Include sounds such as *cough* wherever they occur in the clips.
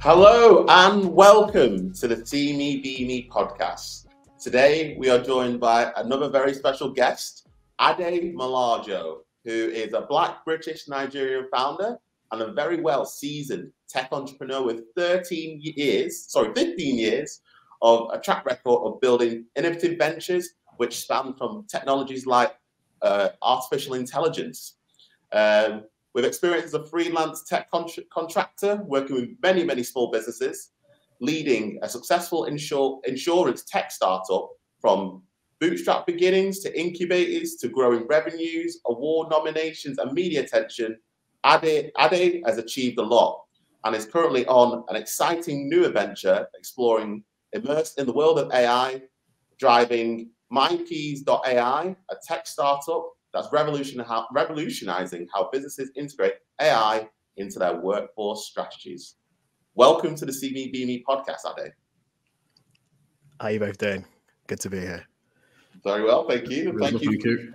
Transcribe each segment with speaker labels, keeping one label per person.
Speaker 1: Hello and welcome to the See Me Be Me podcast. Today we are joined by another very special guest, Ade Molajo, who is a Black British Nigerian founder and a very well seasoned tech entrepreneur with 13 years, sorry, 15 years of a track record of building innovative ventures which span from technologies like uh, artificial intelligence. Um, with experience as a freelance tech contractor, working with many, many small businesses, leading a successful insur- insurance tech startup from bootstrap beginnings to incubators to growing revenues, award nominations, and media attention, Ade, Ade has achieved a lot and is currently on an exciting new adventure exploring immersed in the world of AI, driving MyPeas.ai, a tech startup that's revolutionizing how businesses integrate AI into their workforce strategies. Welcome to the See Me Be Me podcast, Ade.
Speaker 2: How are you both doing? Good to be here.
Speaker 1: Very well, thank you. Thank you. Thank you.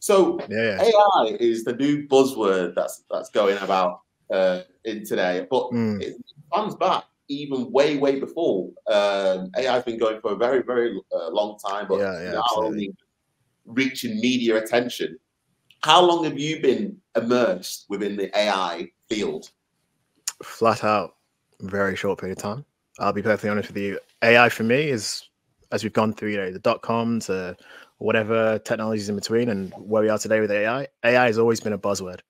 Speaker 1: So yeah. AI is the new buzzword that's that's going about uh, in today, but mm. it comes back even way way before. Um, AI has been going for a very very uh, long time, but yeah, yeah, now only reaching media attention. How long have you been immersed within the AI field?
Speaker 2: Flat out, very short period of time. I'll be perfectly honest with you. AI for me is as we've gone through, you know, the dot com to whatever technologies in between and where we are today with AI, AI has always been a buzzword.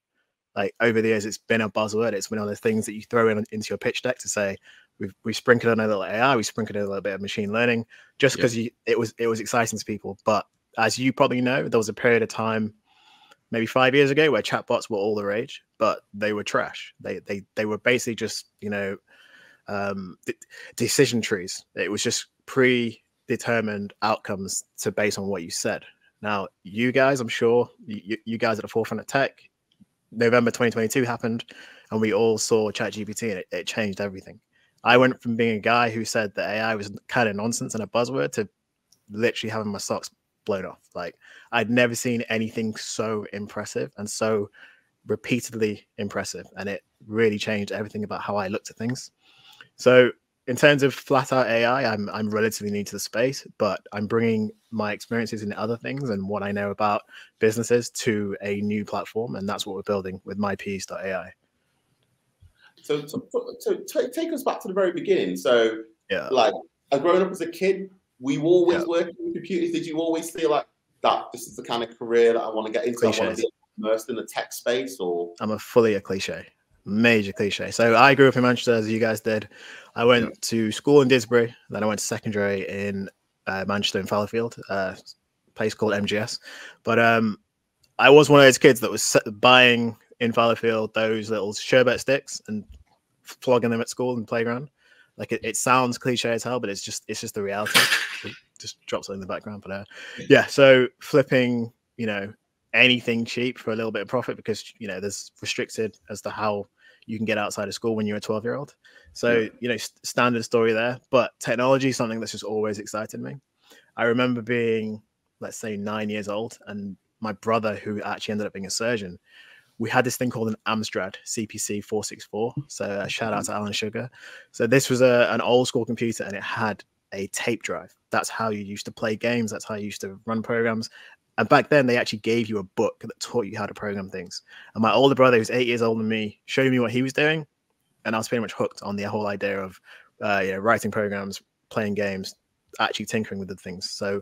Speaker 2: Like over the years, it's been a buzzword. It's one of the things that you throw in into your pitch deck to say, we've we sprinkled in a little AI, we sprinkled in a little bit of machine learning, just because yeah. it was it was exciting to people. But as you probably know, there was a period of time, maybe five years ago, where chatbots were all the rage, but they were trash. They they they were basically just you know um, decision trees. It was just predetermined outcomes to base on what you said. Now, you guys, I'm sure you, you guys at the forefront of tech, November 2022 happened, and we all saw ChatGPT, and it, it changed everything. I went from being a guy who said that AI was kind of nonsense and a buzzword to literally having my socks blown off. Like I'd never seen anything so impressive and so repeatedly impressive, and it really changed everything about how I looked at things. So in terms of flat out AI, I'm I'm relatively new to the space, but I'm bringing my experiences in other things and what I know about businesses to a new platform, and that's what we're building with MyPeas.ai.
Speaker 1: So, so, so t- take us back to the very beginning. So, yeah, like, growing up as a kid, we were always yeah. working with computers. Did you always feel like that this is the kind of career that I want to get into? I want to be immersed in the tech space, or
Speaker 2: I'm a fully a cliche, major cliche. So I grew up in Manchester, as you guys did. I went yeah. to school in Didsbury, then I went to secondary in uh, Manchester in Fallowfield, uh, place called MGS. But um, I was one of those kids that was buying in Fallowfield those little sherbet sticks and flogging them at school and playground. Like it, it sounds cliche as hell, but it's just it's just the reality. it just drops it in the background. for now. yeah, so flipping, you know, anything cheap for a little bit of profit because you know there's restricted as to how you can get outside of school when you're a 12 year old. So yeah. you know, st- standard story there. But technology is something that's just always excited me. I remember being, let's say, nine years old, and my brother, who actually ended up being a surgeon, we had this thing called an Amstrad CPC 464. So uh, shout out to Alan Sugar. So this was a, an old school computer and it had a tape drive. That's how you used to play games. That's how you used to run programs. And back then, they actually gave you a book that taught you how to program things. And my older brother, who's eight years older than me, showed me what he was doing, and I was pretty much hooked on the whole idea of, uh, you know, writing programs, playing games, actually tinkering with the things. So,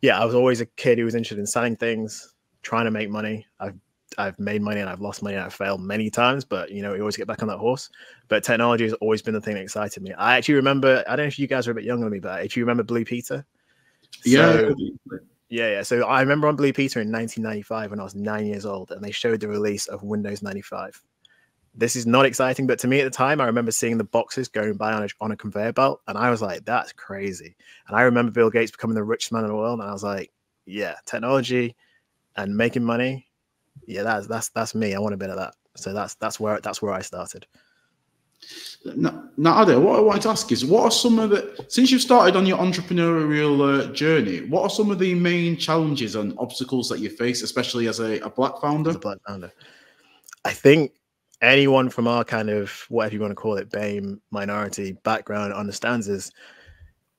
Speaker 2: yeah, I was always a kid who was interested in selling things, trying to make money. I've I've made money and I've lost money and I've failed many times, but you know, you always get back on that horse. But technology has always been the thing that excited me. I actually remember, I don't know if you guys are a bit younger than me, but if you remember Blue Peter.
Speaker 1: Yeah.
Speaker 2: yeah, yeah. So I remember on Blue Peter in 1995 when I was nine years old, and they showed the release of Windows 95. This is not exciting, but to me at the time, I remember seeing the boxes going by on a, on a conveyor belt, and I was like, that's crazy. And I remember Bill Gates becoming the richest man in the world, and I was like, yeah, technology and making money yeah, that's that's that's me. I want a bit of that. So that's that's where that's where I started.
Speaker 3: Now, now Ade, what I wanted to ask is, what are some of the since you've started on your entrepreneurial uh, journey, what are some of the main challenges and obstacles that you face, especially as a, a black founder?
Speaker 2: As a black founder, I think anyone from our kind of whatever you want to call it, BAME minority background understands is,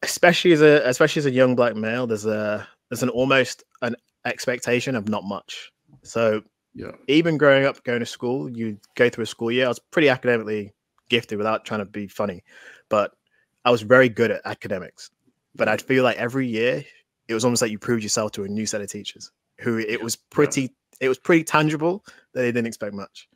Speaker 2: especially as a especially as a young black male, there's a there's an almost an expectation of not much. So
Speaker 3: yeah,
Speaker 2: even growing up, going to school, you go through a school year. I was pretty academically gifted without trying to be funny, but I was very good at academics. But I'd feel like every year it was almost like you proved yourself to a new set of teachers who it was pretty yeah. it was pretty tangible that they didn't expect much.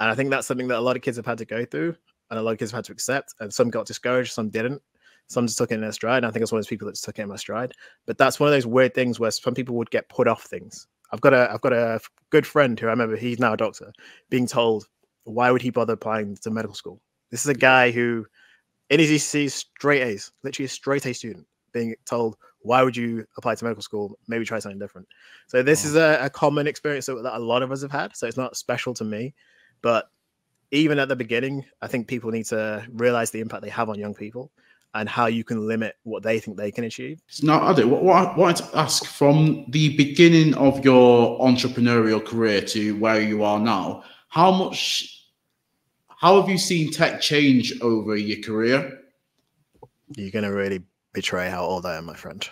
Speaker 2: And I think that's something that a lot of kids have had to go through and a lot of kids have had to accept. And some got discouraged, some didn't. Some just took it in their stride. And I think it's one of those people that just took it in my stride. But that's one of those weird things where some people would get put off things. I've got a I've got a good friend who I remember he's now a doctor being told why would he bother applying to medical school? This is a guy who in his ECC straight A's, literally a straight A student, being told why would you apply to medical school? Maybe try something different. So this oh. is a, a, common experience that, that a lot of us have had. So it's not special to me, but even at the beginning, I think people need to realize the impact they have on young people and how you can limit what they think they can achieve.
Speaker 3: Now, Ade, what, what I wanted to ask from the beginning of your entrepreneurial career to where you are now, how much, how have you seen tech change over your career?
Speaker 2: You're going to really betray how old I am, my friend.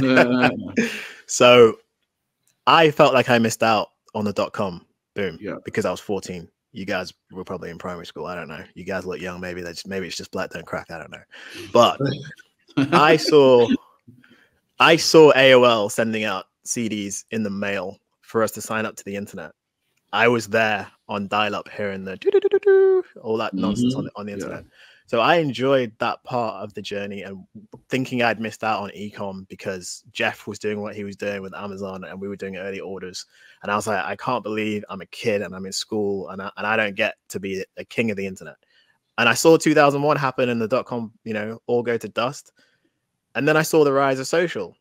Speaker 2: *laughs* so I felt like I missed out on the dot com boom yeah. because I was 14 you guys were probably in primary school. I don't know. You guys look young. Maybe that's maybe it's just black don't crack. I don't know. But I *laughs* saw I saw AOL sending out CDs in the mail for us to sign up to the internet. I was there on dial-up hearing the all that nonsense mm-hmm. on the, on the internet. Yeah. So I enjoyed that part of the journey and thinking I'd missed out on ecom because Jeff was doing what he was doing with Amazon and we were doing early orders. And I was like, I can't believe I'm a kid and I'm in school and I, and I don't get to be a king of the internet. And I saw 2001 happen and the dot com, you know, all go to dust. And then I saw the rise of social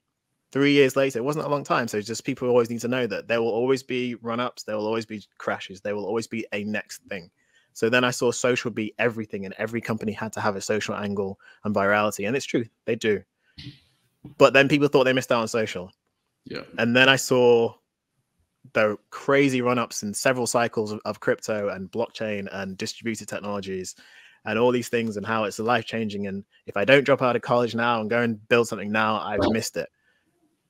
Speaker 2: three years later. It wasn't a long time. So just people always need to know that there will always be run ups, there will always be crashes, there will always be a next thing. So then I saw social be everything, and every company had to have a social angle and virality. And it's true, they do. But then people thought they missed out on social.
Speaker 3: Yeah.
Speaker 2: And then I saw the crazy run ups in several cycles of, of, crypto and blockchain and distributed technologies and all these things and how it's life changing. And if I don't drop out of college now and go and build something now, I've missed it.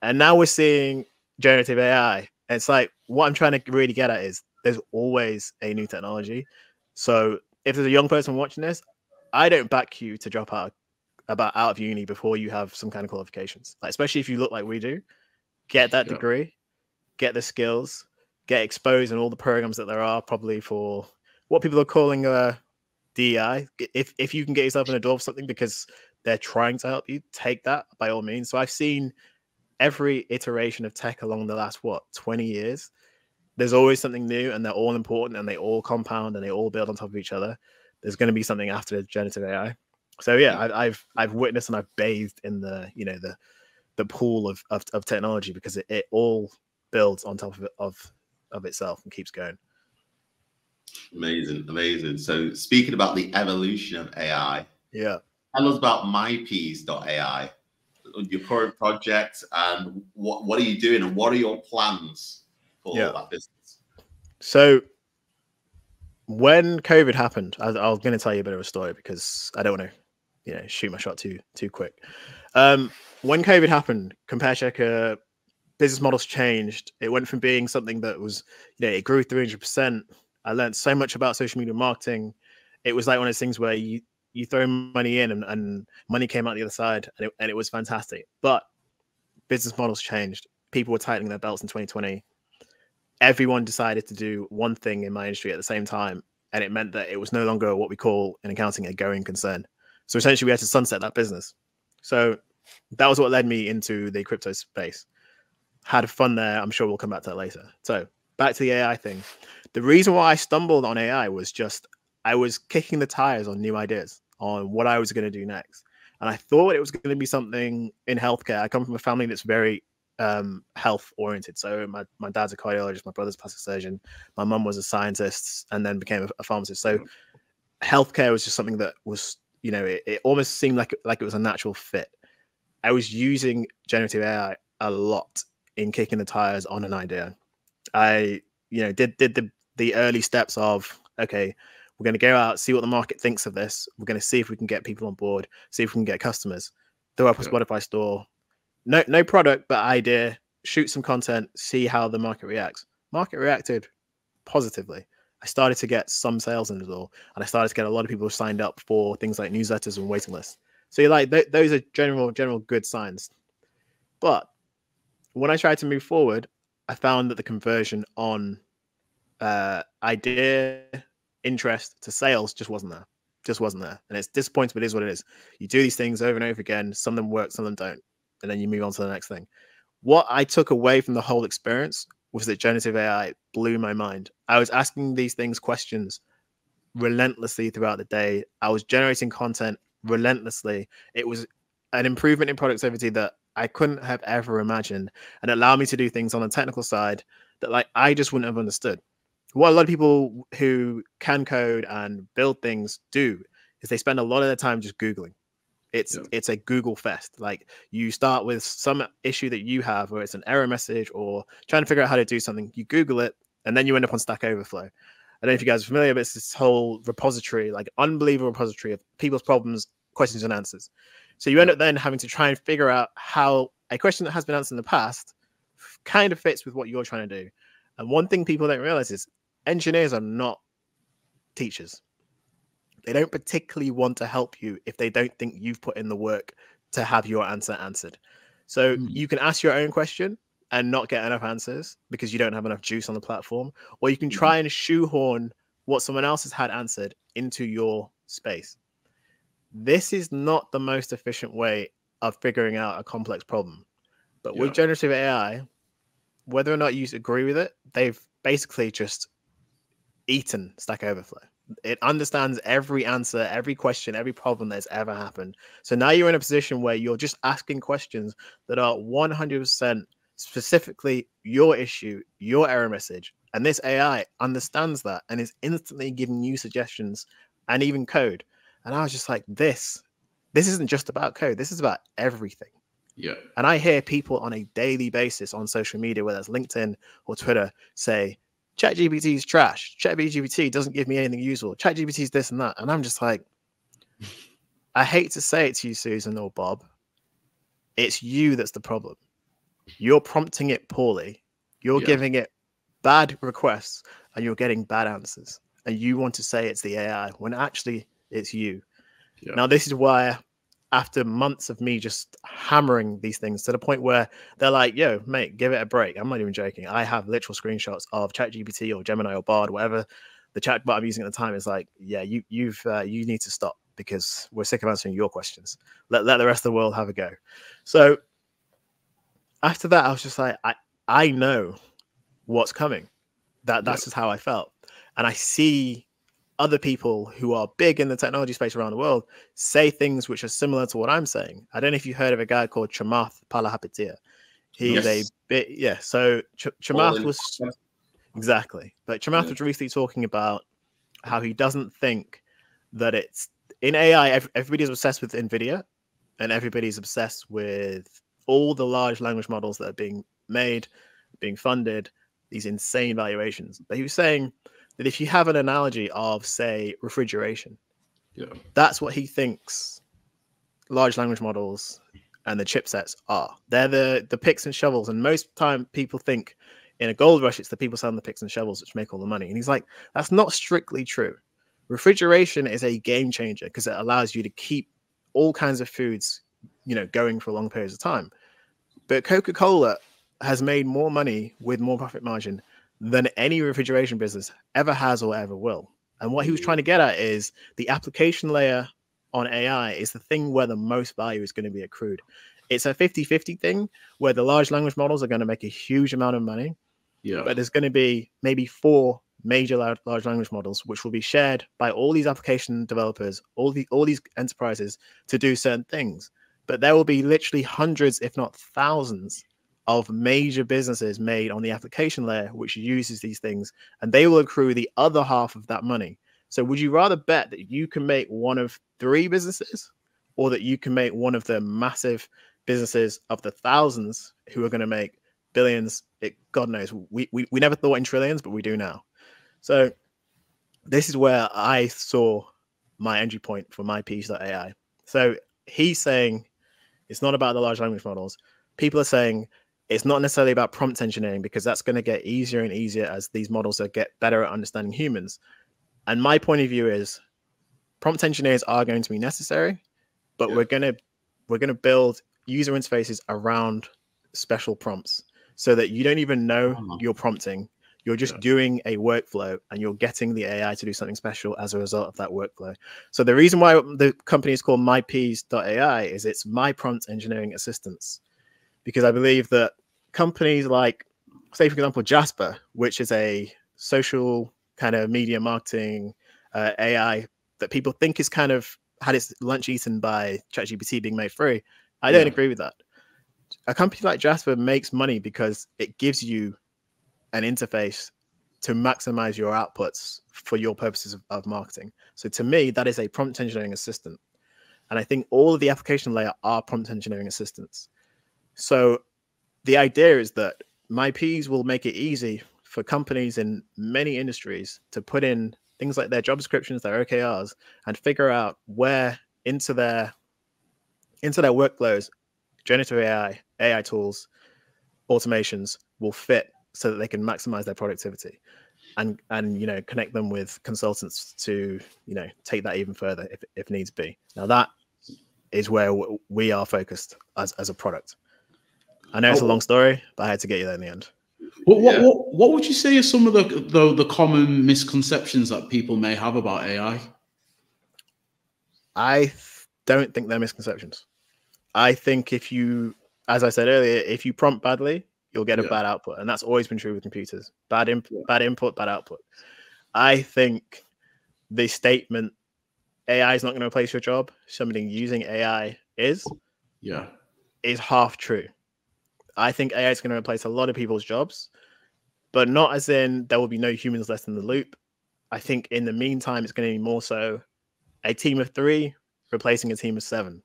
Speaker 2: And now we're seeing generative AI. It's like what I'm trying to really get at is there's always a new technology so if there's a young person watching this, I don't back you to drop out about out of uni before you have some kind of qualifications. Like especially if you look like we do, get that yeah. degree, get the skills, get exposed in all the programs that there are probably for what people are calling a uh, DEI. If if you can get yourself in a door for something because they're trying to help you, take that by all means. So I've seen every iteration of tech along the last what 20 years there's always something new and they're all important and they all compound and they all build on top of each other. There's going to be something after generative ai so yeah I, have i've witnessed and i've bathed in the you know the the pool of of, of technology because it, it all builds on top of it, of of itself and keeps going.
Speaker 1: Amazing amazing. So speaking about the evolution of ai
Speaker 2: yeah.
Speaker 1: Tell us about mypeas.ai your current project and what what are you doing and what are your plans for yeah. that business.
Speaker 2: So when COVID happened, I, I was going to tell you a bit of a story because I don't want to, you know, shoot my shot too too quick. Um, when COVID happened, Compare Checker business models changed. It went from being something that was, you know, it grew 300%. I learned so much about social media marketing. It was like one of those things where you you throw money in and, and money came out the other side and it, and it was fantastic. But business models changed. People were tightening their belts in 2020 everyone decided to do one thing in my industry at the same time. And it meant that it was no longer what we call in accounting a going concern. So essentially, we had to sunset that business. So that was what led me into the crypto space. Had fun there. I'm sure we'll come back to that later. So back to the AI thing. The reason why I stumbled on AI was just I was kicking the tires on new ideas on what I was going to do next. And I thought it was going to be something in healthcare. I come from a family that's very um, health oriented. So my, my dad's a cardiologist, my brother's plastic surgeon, my mum was a scientist, and then became a, a pharmacist. So healthcare was just something that was, you know, it, it almost seemed like like it was a natural fit. I was using generative AI a lot in kicking the tires on an idea. I, you know, did did the the early steps of okay, we're going to go out, see what the market thinks of this. We're going to see if we can get people on board, see if we can get customers. Throw up a Shopify store. No, no product, but idea. Shoot some content, see how the market reacts. Market reacted positively. I started to get some sales in the door, and I started to get a lot of people signed up for things like newsletters and waiting lists. So you're like, th- those are general, general good signs. But when I tried to move forward, I found that the conversion on uh, idea, interest to sales just wasn't there. Just wasn't there. And it's disappointing, but it is what it is. You do these things over and over again. Some of them work, some of them don't. And then you move on to the next thing. What I took away from the whole experience was that generative AI blew my mind. I was asking these things questions relentlessly throughout the day. I was generating content relentlessly. It was an improvement in productivity that I couldn't have ever imagined and allowed me to do things on the technical side that like I just wouldn't have understood. What a lot of people who can code and build things do is they spend a lot of their time just googling. It's yeah. it's a Google fest. Like you start with some issue that you have, or it's an error message, or trying to figure out how to do something. You Google it, and then you end up on Stack Overflow. I don't know if you guys are familiar, but it's this whole repository, like unbelievable repository of people's problems, questions, and answers. So you end up then having to try and figure out how a question that has been answered in the past kind of fits with what you're trying to do. And one thing people don't realize is engineers are not teachers. They don't particularly want to help you if they don't think you've put in the work to have your answer answered. So mm. you can ask your own question and not get enough answers because you don't have enough juice on the platform, or you can mm-hmm. try and shoehorn what someone else has had answered into your space. This is not the most efficient way of figuring out a complex problem. But yeah. with generative AI, whether or not you agree with it, they've basically just eaten Stack Overflow. It understands every answer, every question, every problem that's ever happened. So now you're in a position where you're just asking questions that are 100% specifically your issue, your error message. And this AI understands that and is instantly giving you suggestions and even code. And I was just like, this, this isn't just about code. This is about everything.
Speaker 3: Yeah.
Speaker 2: And I hear people on a daily basis on social media, whether it's LinkedIn or Twitter, say, ChatGPT is trash. ChatGPT doesn't give me anything useful. ChatGPT is this and that. And I'm just like, I hate to say it to you, Susan or Bob. It's you that's the problem. You're prompting it poorly. You're yeah. giving it bad requests and you're getting bad answers. And you want to say it's the AI when actually it's you. Yeah. Now, this is why after months of me just hammering these things to the point where they're like, yo, mate, give it a break. I'm not even joking. I have literal screenshots of ChatGPT or Gemini or Bard, whatever the chatbot I'm using at the time is like, yeah, you you've uh, you need to stop because we're sick of answering your questions. Let let the rest of the world have a go. So after that, I was just like, I I know what's coming. That that's yep. just how I felt, and I see other people who are big in the technology space around the world say things which are similar to what I'm saying. I don't know if you heard of a guy called Chamath Palihapitiya. He's yes. a bit, yeah. So Ch- Chamath was exactly, but Chamath yeah. was recently talking about how he doesn't think that it's in AI. Everybody's obsessed with NVIDIA and everybody's obsessed with all the large language models that are being made, being funded, these insane valuations. But he was saying that if you have an analogy of, say, refrigeration,
Speaker 3: yeah,
Speaker 2: that's what he thinks large language models and the chipsets are. They're the the picks and shovels, and most time people think in a gold rush it's the people selling the picks and shovels which make all the money. And he's like, that's not strictly true. Refrigeration is a game changer because it allows you to keep all kinds of foods, you know, going for long periods of time. But Coca Cola has made more money with more profit margin than any refrigeration business ever has or ever will. And what he was trying to get at is the application layer on AI is the thing where the most value is going to be accrued. It's a 50 50 thing where the large language models are going to make a huge amount of money.
Speaker 3: Yeah.
Speaker 2: But there's going to be maybe four major large language models which will be shared by all these application developers, all the all these enterprises to do certain things. But there will be literally hundreds, if not thousands, of major businesses made on the application layer, which uses these things, and they will accrue the other half of that money. So would you rather bet that you can make one of three businesses or that you can make one of the massive businesses of the thousands who are going to make billions? It, God knows. We, we, we never thought in trillions, but we do now. So this is where I saw my entry point for MyPeas.ai. So he's saying it's not about the large language models. People are saying it's not necessarily about prompt engineering because that's going to get easier and easier as these models are get better at understanding humans. And my point of view is prompt engineers are going to be necessary, but yeah. we're going to we're going to build user interfaces around special prompts so that you don't even know uh-huh. you're prompting. You're just yeah. doing a workflow and you're getting the AI to do something special as a result of that workflow. So the reason why the company is called MyPeas.ai is it's my prompt engineering assistance. Because I believe that companies like, say, for example, Jasper, which is a social kind of media marketing uh, AI that people think is kind of had its lunch eaten by ChatGPT being made free. I don't yeah. agree with that. A company like Jasper makes money because it gives you an interface to maximize your outputs for your purposes of, of, marketing. So to me, that is a prompt engineering assistant. And I think all of the application layer are prompt engineering assistants. So the idea is that MyPeas will make it easy for companies in many industries to put in things like their job descriptions, their OKRs, and figure out where into their into their workflows, generative AI, AI tools, automations will fit so that they can maximize their productivity and and you know connect them with consultants to you know take that even further if, if needs be. Now that is where we are focused as, as a product i know it's a oh. long story but i had to get you there in the end
Speaker 3: what, what, yeah. what, what would you say are some of the, the, the common misconceptions that people may have about AI?
Speaker 2: I don't think they're misconceptions. I think if you, as I said earlier, if you prompt badly, you'll get a yeah. bad output, and that's always been true with computers. Bad input, yeah. bad input, bad output. I think the statement AI is not going to replace your job, somebody using AI is,
Speaker 3: yeah,
Speaker 2: is half true. I think AI is going to replace a lot of people's jobs, but not as in there will be no humans left in the loop. I think in the meantime, it's going to be more so a team of three replacing a team of seven.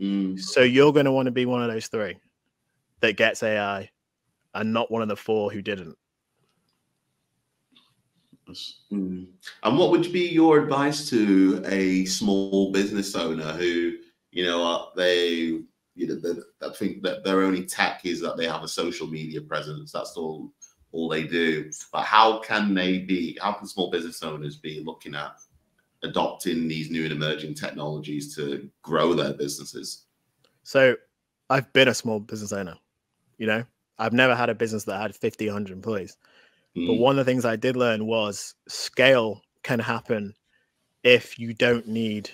Speaker 2: Mm. So you're going to want to be one of those three that gets AI and not one of the four who didn't.
Speaker 1: Mm. And what would be your advice to a small business owner who, you know, they you know, the, I think that their only tech is that they have a social media presence. That's all all they do. But how can they be? How can small business owners be looking at adopting these new and emerging technologies to grow their businesses?
Speaker 2: So, I've been a small business owner. You know, I've never had a business that had 50, 100 employees. Mm. But one of the things I did learn was scale can happen if you don't need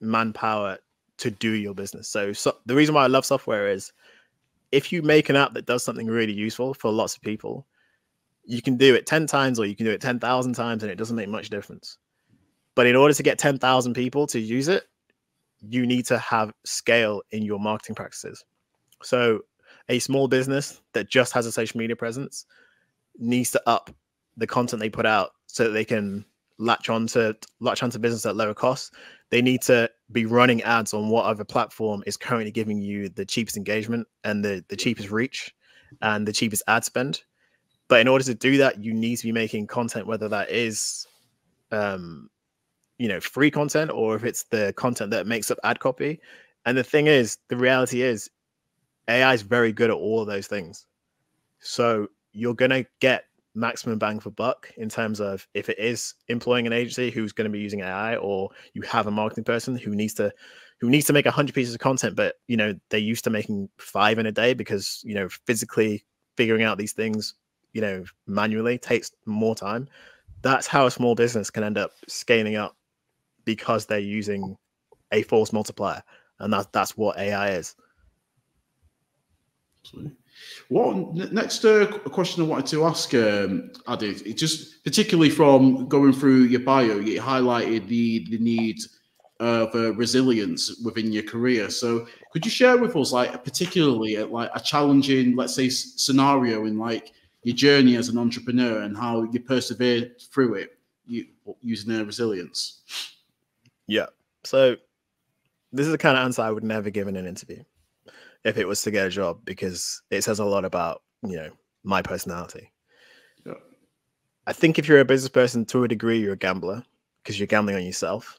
Speaker 2: manpower to do your business. So, so the reason why I love software is if you make an app that does something really useful for lots of people, you can do it 10 times or you can do it 10,000 times and it doesn't make much difference. But in order to get 10,000 people to use it, you need to have scale in your marketing practices. So, a small business that just has a social media presence needs to up the content they put out so that they can latch on to latch onto business at lower costs they need to be running ads on whatever platform is currently giving you the cheapest engagement and the, the cheapest reach and the cheapest ad spend. But in order to do that, you need to be making content, whether that is, um, you know, free content or if it's the content that makes up ad copy. And the thing is, the reality is, AI is very good at all of those things. So you're going to get maximum bang for buck in terms of if it is employing an agency who's going to be using AI or you have a marketing person who needs to who needs to make 100 pieces of content but you know they're used to making 5 in a day because you know physically figuring out these things you know manually takes more time that's how a small business can end up scaling up because they're using a force multiplier and that's that's what AI is.
Speaker 3: What next uh, question I wanted to ask, um, Adi, just particularly from going through your bio, you highlighted the the need of uh, resilience within your career. So, could you share with us, like, particularly at, uh, like a challenging, let's say, scenario in like your journey as an entrepreneur and how you persevered through it? using their resilience?
Speaker 2: Yeah. So this is the kind of answer I would never give in an interview if it was to get a job because it says a lot about you know my personality.
Speaker 3: Yeah.
Speaker 2: I think if you're a business person to a degree, you're a gambler because you're gambling on yourself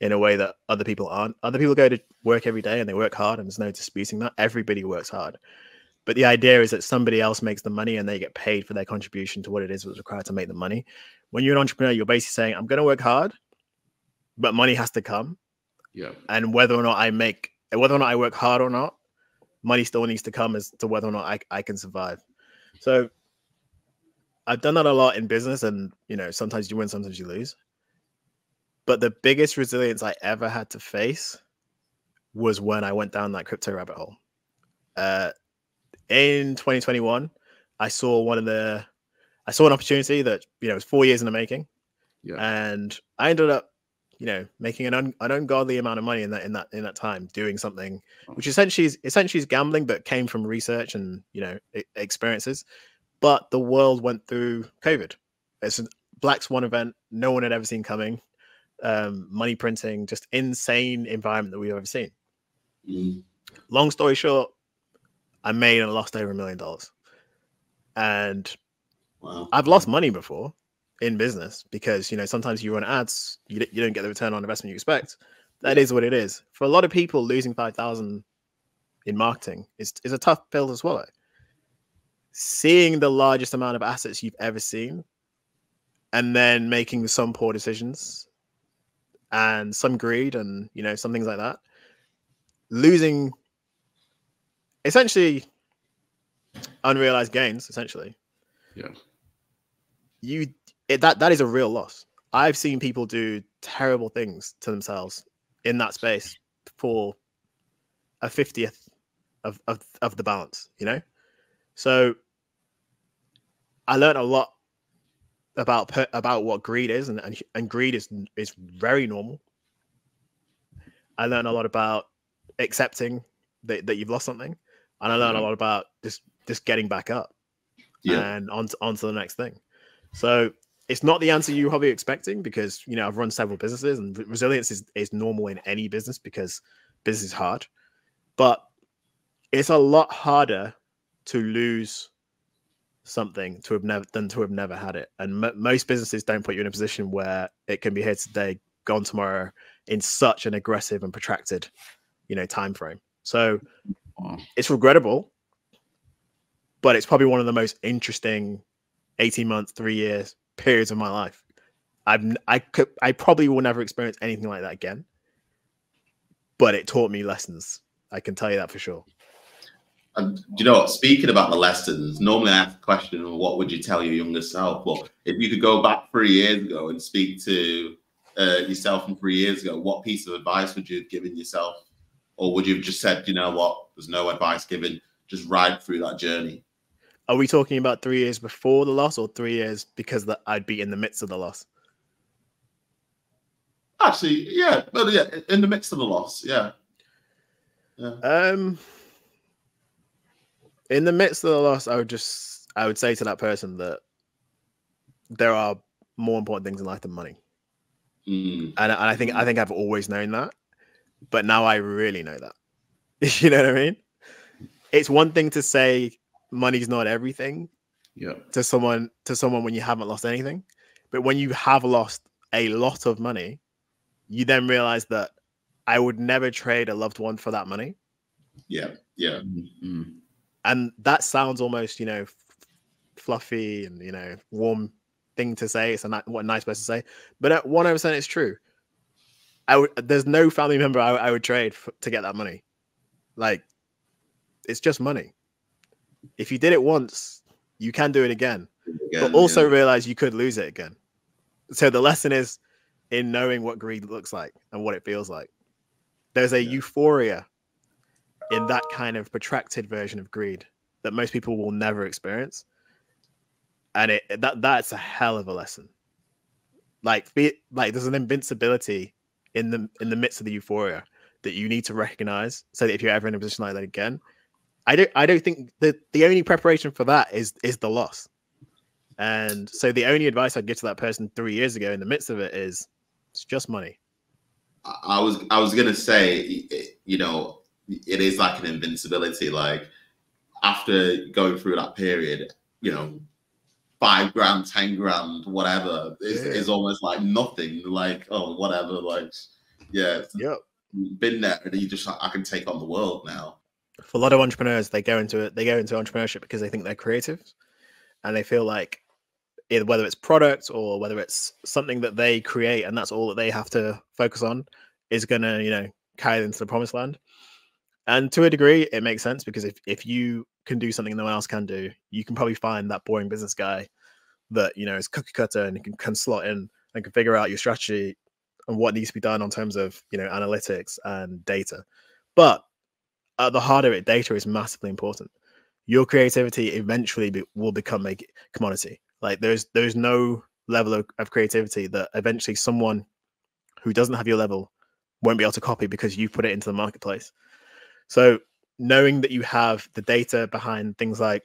Speaker 2: in a way that other people aren't. Other people go to work every day and they work hard, and there's no disputing that. Everybody works hard. But the idea is that somebody else makes the money and they get paid for their contribution to what it is that's required to make the money. When you're an entrepreneur, you're basically saying, I'm going to work hard, but money has to come.
Speaker 3: Yeah.
Speaker 2: And whether or not I make, whether or not I work hard or not, money still needs to come as to whether or not I, I can survive. So I've done that a lot in business, and you know, sometimes you win, sometimes you lose. But the biggest resilience I ever had to face was when I went down that crypto rabbit hole. Uh, in 2021, I saw one of the, I saw an opportunity that you know was four years in the making,
Speaker 3: Yeah.
Speaker 2: and I ended up, you know, making an, un, an ungodly amount of money in that in that in that time doing something which essentially is essentially is gambling, but came from research and you know experiences. But the world went through COVID. It's a black swan event no one had ever seen coming. Um, money printing, just insane environment that we've ever seen.
Speaker 1: Mm.
Speaker 2: Long story short, I made and lost over a million dollars, and
Speaker 1: Wow.
Speaker 2: I've lost money before in business because you know sometimes you run ads, you, you don't get the return on investment you expect. That is what it is. For a lot of people, losing five thousand in marketing is is a tough pill to swallow. Seeing the largest amount of assets you've ever seen, and then making some poor decisions, and some greed, and you know some things like that, losing essentially unrealized gains, essentially
Speaker 3: Yeah.
Speaker 2: you it, that that is a real loss. I've seen people do terrible things to themselves in that space for a fiftieth of, of of the balance, you know. So I learned a lot about about what greed is, and, and and greed is is very normal. I learned a lot about accepting that, that you've lost something, and I learned a
Speaker 3: Mhm.
Speaker 2: lot about just just getting back up
Speaker 1: Yeah.
Speaker 2: and on to, on to the next thing. So it's not the answer you're probably expecting because you know I've run several businesses and re- resilience is, is normal in any business because business is hard, but it's a lot harder to lose something to have never than to have never had it. And mo most businesses don't put you in a position where it can be here today, gone tomorrow in such an aggressive and protracted, you know, time frame. So it's regrettable, but it's probably one of the most interesting 18 months, three years periods of my life. I've I could I probably will never experience anything like that again. But it taught me lessons. I can tell you that for sure.
Speaker 1: And you know? Speaking about the lessons, normally I ask the question, what would you tell your younger self? Well, if you could go back three years ago and speak to uh, yourself from three years ago, what piece of advice would you have given yourself? Or would you have just said, you know what, there's no advice given, just ride through that journey?
Speaker 2: Are we talking about three years before the loss or three years because that I'd be in the midst of the loss?
Speaker 1: Actually, yeah, but yeah, in the midst of the loss, yeah. Yeah.
Speaker 2: Um in the midst of the loss, I would just I would say to that person that there are more important things in life than money.
Speaker 1: Mm,
Speaker 2: and, and I think I think I've always known that, but now I really know that. *laughs* you know what I mean? It's one thing to say money's not everything
Speaker 3: Yeah.
Speaker 2: to someone to someone when you haven't lost anything, but when you have lost a lot of money, you then realize that I would never trade a loved one for that money,
Speaker 1: yeah, yeah.
Speaker 3: Mm.
Speaker 2: and that sounds almost you know f- fluffy and you know warm thing to say. It's a ni- what a nice person to say, but at one hundred percent, it's true. I would. There's no family member I, I would trade for, to get that money. Like, it's just money. If you did it once, you can do it again,
Speaker 1: Again,
Speaker 2: but also
Speaker 1: yeah.
Speaker 2: realize you could lose it again. So the lesson is in knowing what greed looks like and what it feels like. There's a
Speaker 1: Yeah.
Speaker 2: euphoria in that kind of protracted version of greed that most people will never experience. And it that that's a hell of a lesson. Like be like there's an invincibility in the in the midst of the euphoria that you need to recognize so that if you're ever in a position like that again, I don't I don't think that the only preparation for that is is the loss. And so the only advice I'd give to that person three years ago in the midst of it is it's just money.
Speaker 1: I was I was gonna say, you know, it is like an invincibility. Like after going through that period, you know, five grand, ten grand, whatever is, yeah. is almost like nothing. Like oh, whatever. Like yeah,
Speaker 2: yep.
Speaker 1: Been there, and you just like, I can take on the world now.
Speaker 2: For a lot of entrepreneurs, they go into it. They go into entrepreneurship because they think they're creative, and they feel like either whether it's product or whether it's something that they create and that's all that they have to focus on is going to you know carry them to the promised land and to a degree it makes sense because if, if you can do something no one else can do you can probably find that boring business guy that you know is cookie cutter and can, can slot in and can figure out your strategy and what needs to be done on terms of you know analytics and data but at the heart of it data is massively important your creativity eventually be, will become a commodity like there's there's no level of, of creativity that eventually someone who doesn't have your level won't be able to copy because you put it into the marketplace. So knowing that you have the data behind things like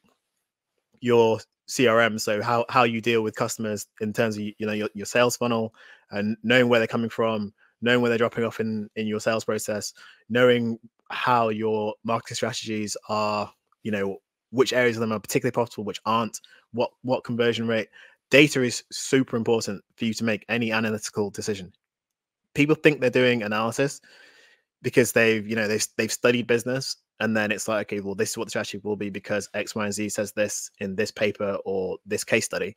Speaker 2: your CRM, so how how you deal with customers in terms of you know your, your sales funnel and knowing where they're coming from, knowing where they're dropping off in in your sales process, knowing how your marketing strategies are, you know, which areas of them are particularly profitable, which aren't, what what conversion rate. Data is super important for you to make any analytical decision. People think they're doing analysis because they've, you know, they've they've studied business and then it's like, okay, well, this is what the strategy will be because X, Y, and Z says this in this paper or this case study.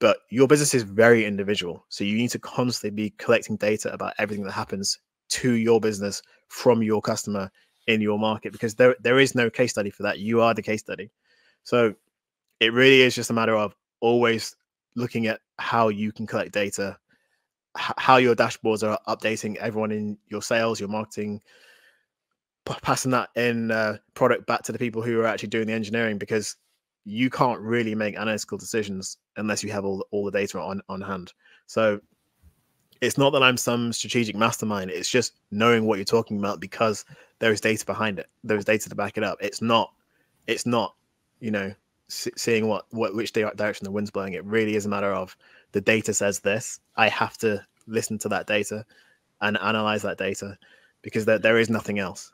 Speaker 2: But your business is very individual. So you need to constantly be collecting data about everything that happens to your business from your customer in your market because there there is no case study for that. You are the case study. So it really is just a matter of always looking at how you can collect data, how your dashboards are updating everyone in your sales, your marketing, passing that in uh, product back to the people who are actually doing the engineering because you can't really make analytical decisions unless you have all, all the data on, on hand. So it's not that I'm some strategic mastermind. It's just knowing what you're talking about because there is data behind it. There is data to back it up. It's not, it's not, you know, seeing what, what which direction the wind's blowing. It really is a matter of the data says this. I have to listen to that data and analyze that data because there, there is nothing else.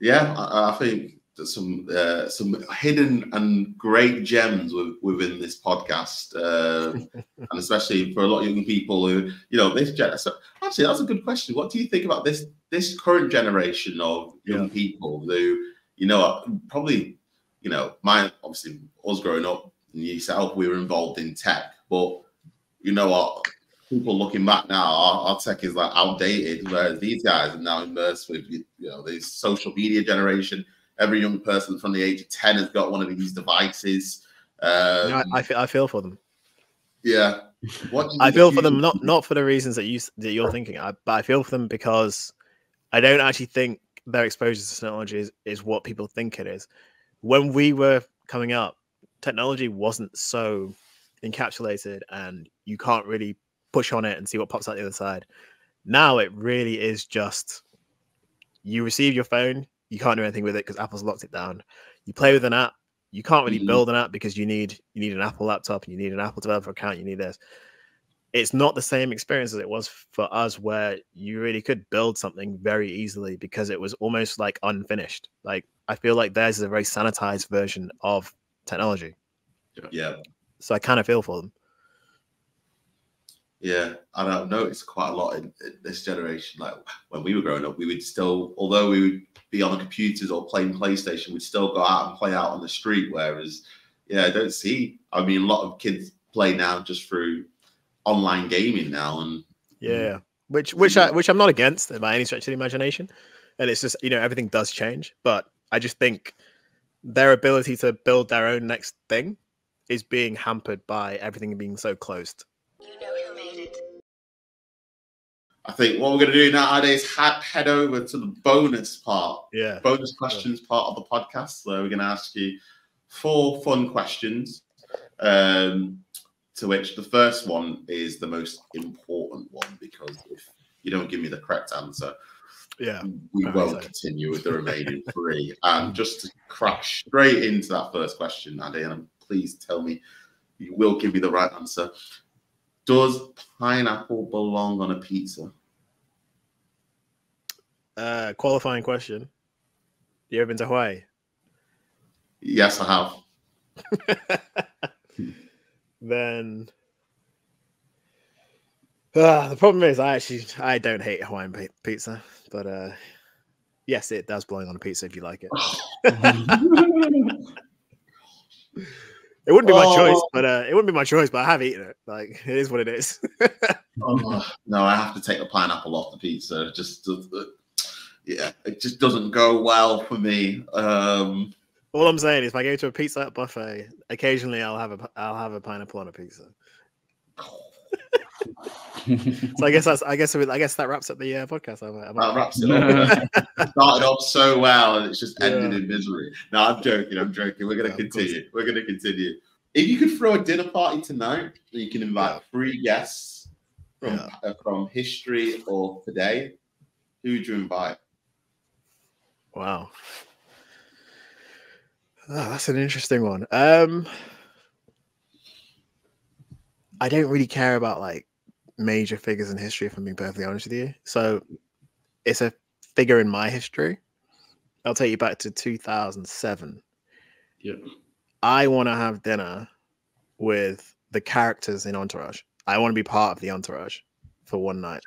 Speaker 1: Yeah, I, I think some uh, some hidden and great gems within this podcast, uh, *laughs* and especially for a lot of young people who, you know, this gen- so actually that's a good question. What do you think about this this current generation of young yeah. people who, you know, probably, you know, my obviously us growing up and yourself, we were involved in tech, but you know what? People looking back now, our, our tech is like outdated, whereas these guys are now immersed with you know this social media generation every young person from the age of 10 has got one of these devices. Um,
Speaker 2: I, I, feel, I feel for them.
Speaker 1: Yeah.
Speaker 2: What I feel for them, not not for the reasons that you that you're thinking, I, but I feel for them because I don't actually think their exposure to technology is, is what people think it is. When we were coming up, technology wasn't so encapsulated, and you can't really push on it and see what pops out the other side. Now it really is just you receive your phone, you can't do anything with it because Apple's locked it down. You play with an app, you can't really mm-hmm. build an app because you need you need an Apple laptop and you need an Apple developer account. You need this. It's not the same experience as it was for us, where you really could build something very easily because it was almost like unfinished. Like I feel like theirs is a very sanitized version of technology.
Speaker 1: Yeah.
Speaker 2: So I kind of feel for them.
Speaker 1: Yeah, I don't notice quite a lot in, in, this generation. Like when we were growing up, we would still, although we would be on the computers or playing PlayStation, we'd still go out and play out on the street. Whereas, yeah, I don't see. I mean, a lot of kids play now just through online gaming now, and
Speaker 2: yeah, mm. which which I mm. which I'm not against by any stretch of the imagination. And it's just you know everything does change, but I just think their ability to build their own next thing is being hampered by everything being so closed. You know
Speaker 1: I think what we're going to do nowadays is head, head over to the bonus part.
Speaker 2: Yeah.
Speaker 1: Bonus questions yeah. part of the podcast. So we're going to ask you four fun questions. Um, to which the first one is the most important one because if you don't give me the correct answer,
Speaker 2: yeah,
Speaker 1: we won't continue with the remaining *laughs* three. And just to crash straight into that first question, Andy, and please tell me you will give me the right answer. Does pineapple belong on a pizza?
Speaker 2: Uh, qualifying question. You ever been to Hawaii?
Speaker 1: Yes, I have. *laughs*
Speaker 2: then uh, the problem is I actually I don't hate Hawaiian pizza, but uh yes, it does belong on a pizza if you like it. *laughs* *laughs* It wouldn't be my choice,
Speaker 1: Oh.
Speaker 2: but uh it wouldn't be my choice, but I have eaten it. Like *laughs* it is what it is. *laughs*
Speaker 1: Oh, no, I have to take the pineapple off the pizza. It just uh, yeah, it just doesn't go well for me. Um,
Speaker 2: All I'm saying is if I go to a pizza buffet, occasionally I'll have a I'll have a pineapple on a pizza. *laughs* *laughs* So I guess that's I guess I guess that wraps up the uh, podcast. I'm, I'm,
Speaker 1: that wraps it up. *laughs* It started off so well and it's just ended in misery. No, I'm joking. I'm joking. We're gonna
Speaker 2: Yeah,
Speaker 1: continue. We're gonna continue. If you could throw a dinner party tonight, you can invite
Speaker 2: Yeah.
Speaker 1: three guests from
Speaker 2: Yeah.
Speaker 1: uh, from history or today. Who would you invite?
Speaker 2: Wow. Oh, that's an interesting one. Um I don't really care about like major figures in history, if I'm being perfectly honest with you. So it's a figure in my history. I'll take you back to 2007.
Speaker 3: Yeah.
Speaker 2: I want to have dinner with the characters in Entourage. I want to be part of the Entourage for one night.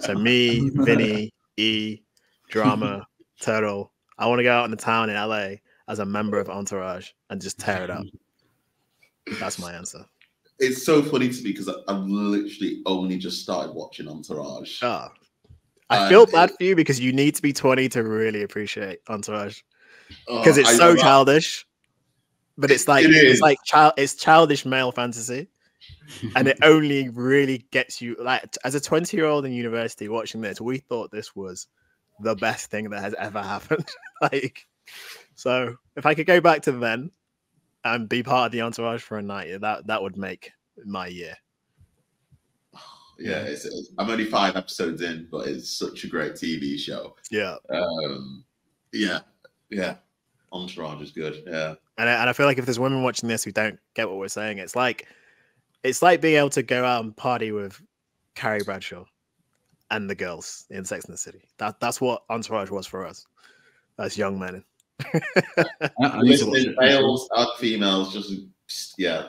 Speaker 2: So *laughs* me, *laughs* Vinny, E, Drama, *laughs* Turtle. I want to go out in the town in LA as a member of Entourage and just tear it up. That's my answer.
Speaker 1: It's so funny to me because I've literally only just started watching Entourage.
Speaker 2: Ah. I
Speaker 1: Uh,
Speaker 2: feel
Speaker 1: it-
Speaker 2: bad for you because you need to be 20 to really appreciate Entourage
Speaker 1: Oh,
Speaker 2: because it's
Speaker 1: I
Speaker 2: so childish. But it's like
Speaker 1: It
Speaker 2: it's like child it's childish male fantasy. and it *laughs* only really gets you like as a 20 year old in university watching this we thought this was the best thing that has ever *laughs* happened like so if i could go back to then and be part of the entourage for a night that that would make my year
Speaker 1: Yeah, it's, it's- I'm only five episodes in, but it's such a great TV show.
Speaker 2: yeah
Speaker 1: Um, yeah, yeah. Entourage is good. Yeah.
Speaker 2: and I, and I feel like if there's women watching this who don't get what we're saying it's like it's like being able to go out and party with carrie bradshaw and the girls in sex and the city that that's what entourage was for us as young men *laughs*
Speaker 3: I, I need to watch
Speaker 1: males and females, just yeah,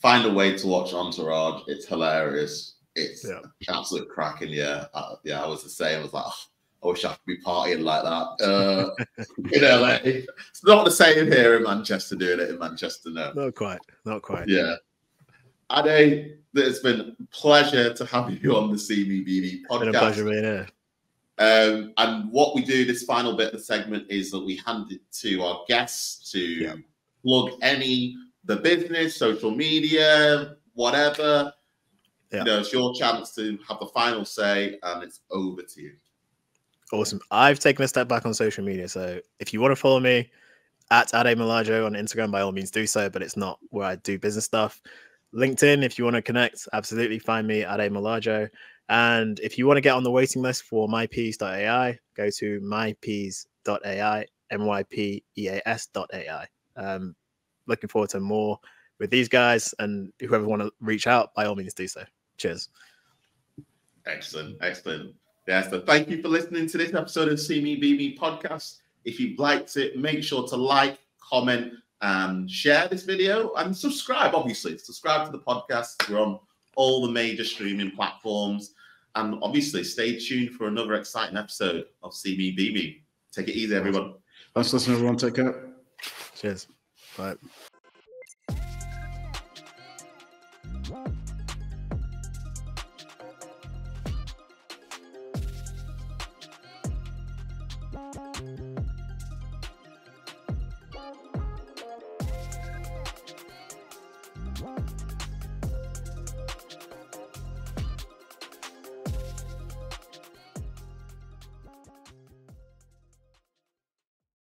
Speaker 1: find a way to watch Entourage. It's hilarious. It's
Speaker 2: Yeah.
Speaker 1: absolute cracking. Yeah, uh, yeah. I was the same. I was like, "Oh, I wish I could be partying like that uh, *laughs* in LA. It's not the same here in Manchester. Doing it in Manchester, no.
Speaker 2: not quite not quite
Speaker 1: Yeah. Ade, it's been a pleasure to have you on the See Me Be Me podcast.
Speaker 2: been a pleasure being here
Speaker 1: Um, and what we do this final bit of the segment is that we hand it to our guests to
Speaker 2: Yeah.
Speaker 1: plug any the business, social media, whatever.
Speaker 2: Yeah.
Speaker 1: You know, it's your chance to have the final say, and it's over to you.
Speaker 2: Awesome. I've taken a step back on social media. So if you want to follow me at Ade Molajo on Instagram, by all means do so, but it's not where I do business stuff. LinkedIn, if you want to connect, absolutely find me at Ade Molajo. And if you want to get on the waiting list for mypeas.ai, go to mypeas.ai, M-Y-P-E-A-S.ai. Um, looking forward to more with these guys and whoever want to reach out, by all means do so. Cheers.
Speaker 1: Excellent, excellent. Yeah, so thank you for listening to this episode of See Me Be Me podcast. If you've liked it, make sure to like, comment, and share this video and subscribe, obviously. Subscribe to the podcast. We're on all the major streaming platforms. And obviously, stay tuned for another exciting episode of See Me Be Me. Take it easy, everyone.
Speaker 3: Thanks for listening, everyone. Take care.
Speaker 2: Cheers. Bye.